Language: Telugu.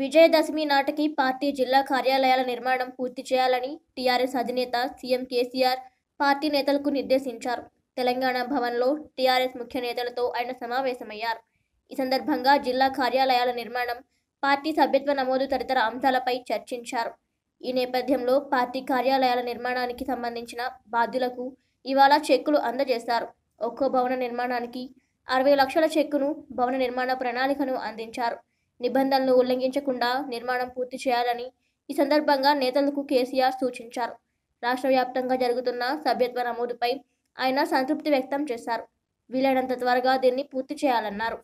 విజయదశమి నాటికి పార్టీ జిల్లా కార్యాలయాల నిర్మాణం పూర్తి చేయాలని టీఆర్ఎస్ అధినేత సీఎం కేసీఆర్ పార్టీ నేతలకు నిర్దేశించారు. తెలంగాణ భవన్లో టీఆర్ఎస్ ముఖ్య నేతలతో ఆయన సమావేశమయ్యారు. ఈ సందర్భంగా జిల్లా కార్యాలయాల నిర్మాణం పార్టీ సభ్యత్వ నమోదు తదితర అంశాలపై చర్చించారు. ఈ నేపథ్యంలో పార్టీ కార్యాలయాల నిర్మాణానికి సంబంధించిన బాధ్యులకు ఇవాళ చెక్కులు అందజేశారు. ఒక్కో భవన నిర్మాణానికి అరవై లక్షల చెక్కును భవన నిర్మాణ ప్రణాళికను అందించారు. నిబంధనలు ఉల్లంఘించకుండా నిర్మాణం పూర్తి చేయాలని ఈ సందర్భంగా నేతలకు కేసీఆర్ సూచించారు. రాష్ట్ర వ్యాప్తంగా జరుగుతున్న సభ్యత్వ నమోదుపై ఆయన సంతృప్తి వ్యక్తం చేశారు. వీలైనంత త్వరగా దీన్ని పూర్తి చేయాలన్నారు.